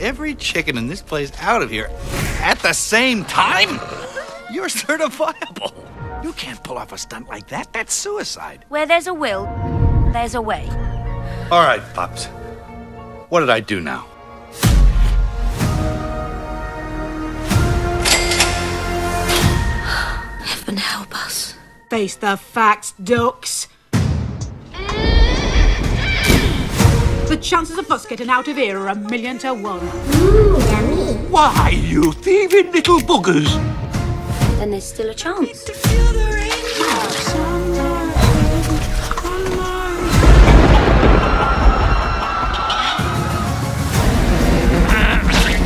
every chicken in this place out of here at the same time? You're certifiable. You can't pull off a stunt like that. That's suicide. Where there's a will, there's a way. All right, Pops. What did I do now? Heaven help us. Face the facts, ducks. Chances of us getting out of here are a million to one. Why, you thieving little boogers! Then there's still a chance. In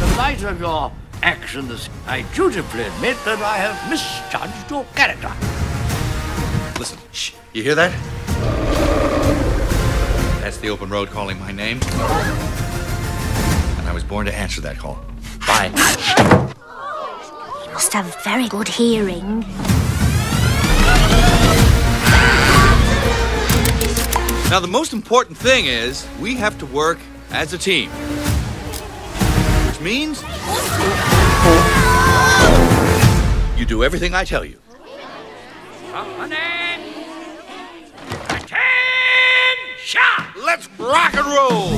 the light of your actions, I dutifully admit that I have misjudged your character. Listen, shh. You hear that? That's the open road calling my name. And I was born to answer that call. Bye. You Must have very good hearing. Now, the most important thing is we have to work as a team. Which means you do everything I tell you. Attention! Let's rock and roll!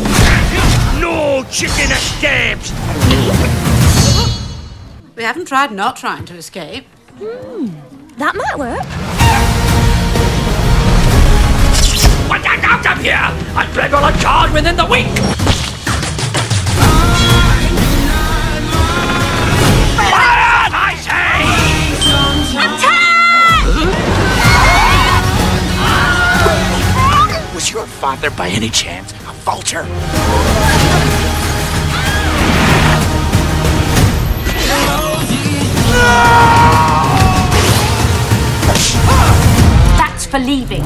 No chicken escapes! We haven't tried not trying to escape. Hmm, That might work. What the out of here! I'll play on a charge within the week! Father by any chance a vulture? That's for leaving.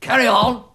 Carry on.